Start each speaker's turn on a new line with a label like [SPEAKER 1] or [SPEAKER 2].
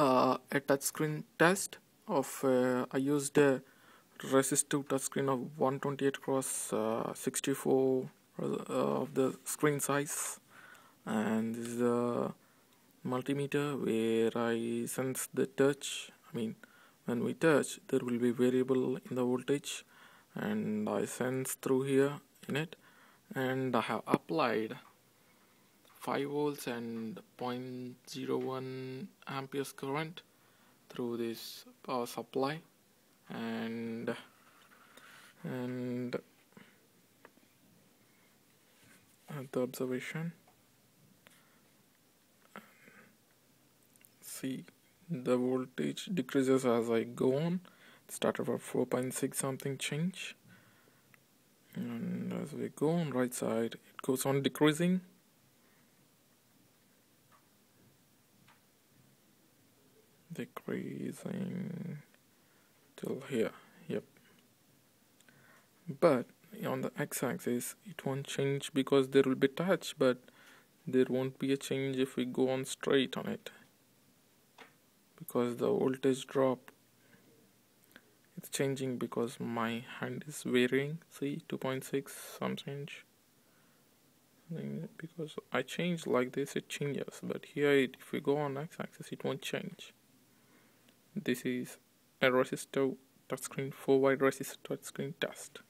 [SPEAKER 1] uh, a touchscreen test of uh, I used a resistive touchscreen of 128 cross uh, 64 uh, of the screen size. And this is a multimeter where I sense the touch. I mean when we touch there will be variable in the voltage and I sense through here in it. And I have applied 5 volts and 0.01 amperes current through this power supply. And and the observation see the voltage decreases as I go on. It started from 4.6 something change. And as we go on right side it goes on decreasing decreasing till here. Yep. But on the x-axis it won't change because there will be touch but there won't be a change if we go on straight on it. Because the voltage drop it's changing because my hand is varying. See 2.6 some change. Because I change like this it changes. But here it, if we go on x-axis it won't change this is a resistor touchscreen 4 wired resistor touchscreen test